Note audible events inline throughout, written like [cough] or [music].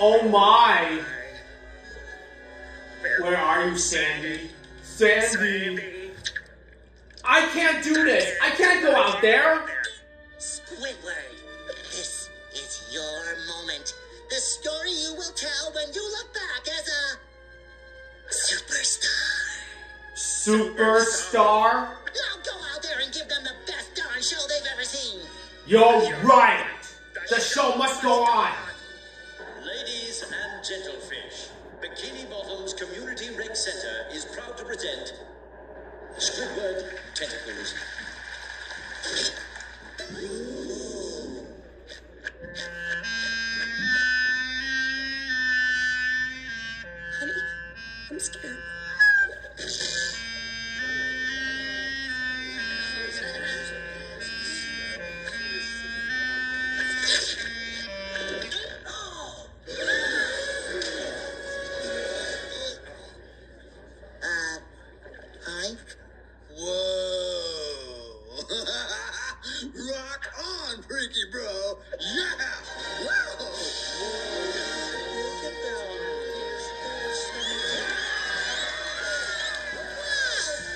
Oh my! Where are you, Sandy? Sandy! I can't do this! I can't go out there! Squidward, this is your moment. The story you will tell when you look back as a superstar. Superstar? Now go out there and give them the best darn show they've ever seen. You're right! The show must go on! Gentlefish, Bikini Bottom's Community Rec Center is proud to present Squidward Tentacles. Honey, I'm scared. Rock on, freaky bro! Yeah!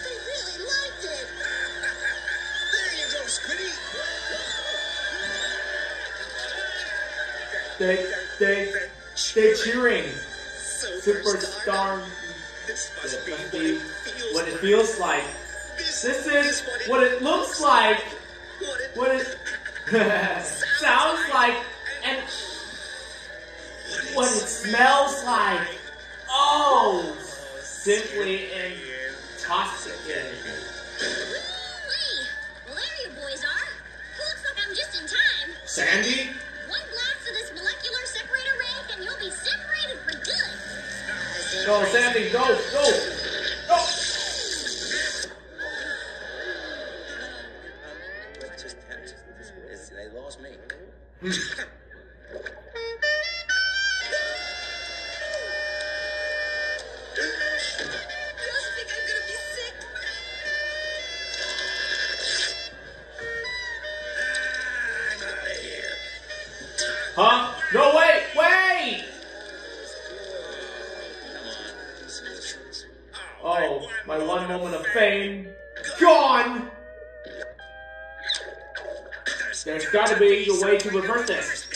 They really liked it. There you go, Squiddy! They, they, they cheering. Superstar. This must be what it feels like. feels like. This, This is what it looks like. What it, [laughs] sounds like. And what it smells like. Oh, simply intoxicating. Well there you boys are. Looks like I'm just in time? Sandy? One blast of this molecular separator ray and you'll be separated for good. Go, Sandy, go, go. What just happened? It's- They lost me. Girls think I'm gonna be sick. I'm out of Huh? No, wait, wait! Oh, my one moment of fame. Gone! There's gotta be a way to reverse this.